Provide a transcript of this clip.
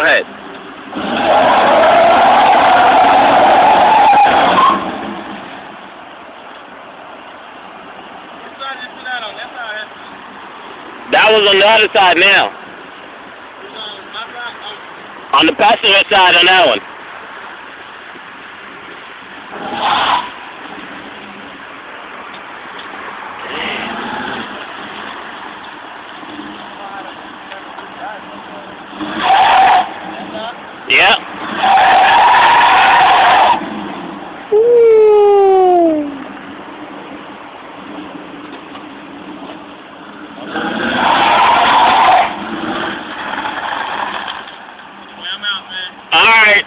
Go ahead. That was on the other side now. On the passenger side on that one. Yeah. All right.